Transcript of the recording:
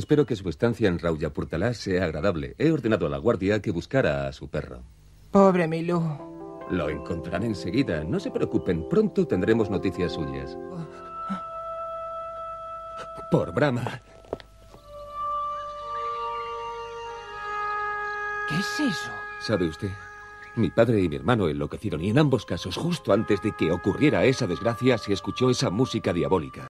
Espero que su estancia en Rauyapurtalá sea agradable. He ordenado a la guardia que buscara a su perro. Pobre Milú. Lo encontrarán enseguida. No se preocupen, pronto tendremos noticias suyas. Por Brahma. ¿Qué es eso? ¿Sabe usted? Mi padre y mi hermano enloquecieron y en ambos casos, justo antes de que ocurriera esa desgracia, se escuchó esa música diabólica.